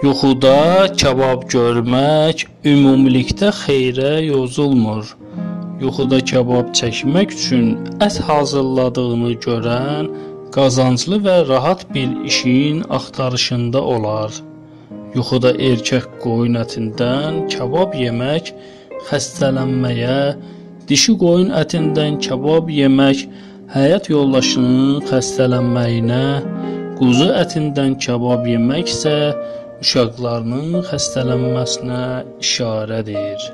Yuxuda kabab görmək ümumilikdə xeyrə yozulmur. Yuxuda kabab çəkmək üçün ət hazırladığını görən qazanclı və rahat bir işin axtarışında olar. Yuxuda erkək qoyun ətindən kabab yemək xəstələnməyə, dişi qoyun ətindən kabab yemək həyat yoldaşının xəstələnməyinə, quzu ətindən kabab yemək isə uşaqlarının xəstələnməsinə işarədir.